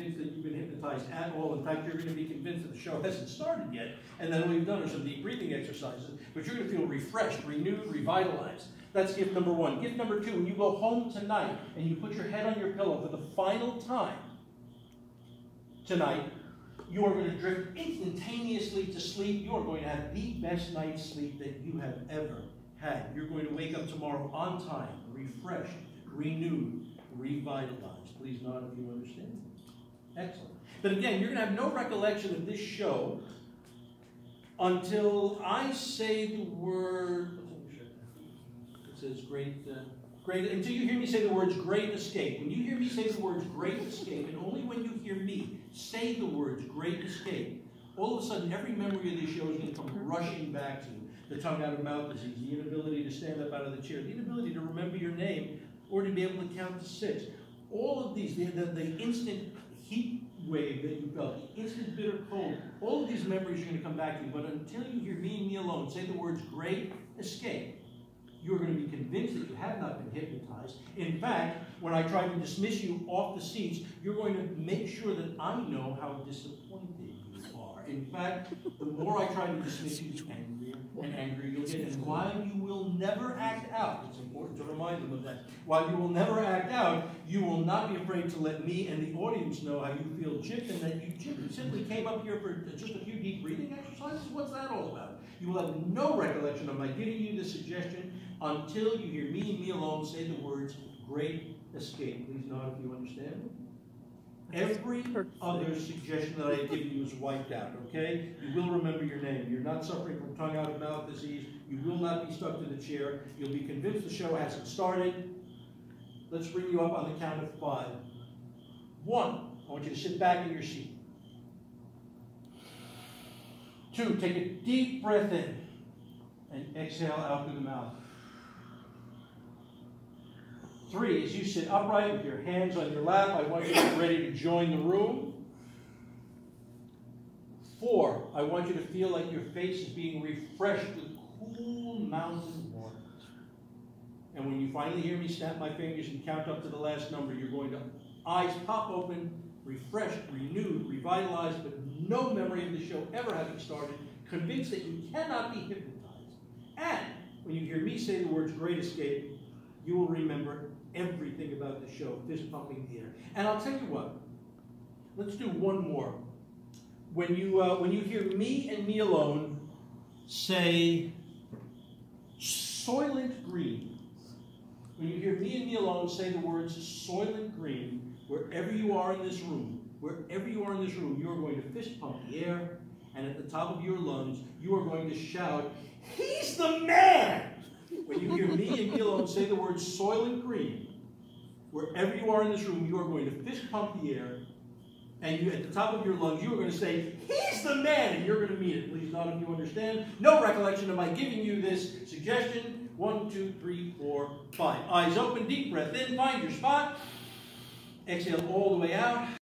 convinced that you've been hypnotized at all. In fact, you're going to be convinced that the show hasn't started yet, and that all you've done are some deep breathing exercises, but you're going to feel refreshed, renewed, revitalized. That's gift number one. Gift number two, when you go home tonight and you put your head on your pillow for the final time tonight, you are going to drift instantaneously to sleep. You are going to have the best night's sleep that you have ever had. You're going to wake up tomorrow on time, refreshed, renewed, revitalized. Please nod if you understand. Excellent. But again, you're going to have no recollection of this show until I say the word. It says great. Uh, great. Until you hear me say the words "great escape." When you hear me say the words "great escape," and only when you hear me say the words "great escape," all of a sudden every memory of this show is going to come rushing back to you. The tongue out of mouth disease, the inability to stand up out of the chair, the inability to remember your name or to be able to count to six. All of these, the, the, the instant heat wave that you felt, instant bitter cold, all of these memories are going to come back to you. But until you hear me and me alone say the words great escape, you are going to be convinced that you have not been hypnotized. In fact, when I try to dismiss you off the seats, you're going to make sure that I know how disappointed. In fact, the more I try to dismiss you, the angrier and angrier you'll get. And while you will never act out, it's important to remind them of that. While you will never act out, you will not be afraid to let me and the audience know how you feel chipped and that you simply came up here for just a few deep breathing exercises. What's that all about? You will have no recollection of my giving you this suggestion until you hear me and me alone say the words great escape. Please nod if you understand. Every other suggestion that I have given you is wiped out, okay? You will remember your name. You're not suffering from tongue out of mouth disease. You will not be stuck to the chair. You'll be convinced the show hasn't started. Let's bring you up on the count of five. One, I want you to sit back in your seat. Two, take a deep breath in and exhale out through the mouth. Three, as you sit upright with your hands on your lap, I want you to be ready to join the room. Four, I want you to feel like your face is being refreshed with cool mountain water. And when you finally hear me snap my fingers and count up to the last number, you're going to eyes pop open, refreshed, renewed, revitalized, but no memory of the show ever having started, convinced that you cannot be hypnotized. And when you hear me say the words great escape, you will remember everything about the show, fist pumping the air. And I'll tell you what, let's do one more. When you, uh, when you hear me and me alone say Soylent Green, when you hear me and me alone say the words Soylent Green, wherever you are in this room, wherever you are in this room, you are going to fist pump the air, and at the top of your lungs, you are going to shout, He's the man! When you hear me and alone say the words and Green, wherever you are in this room, you are going to fist pump the air, and you, at the top of your lungs, you are going to say, He's the man, and you're going to mean it. Please nod if you understand. No recollection of my giving you this suggestion. One, two, three, four, five. Eyes open, deep breath in, find your spot. Exhale all the way out.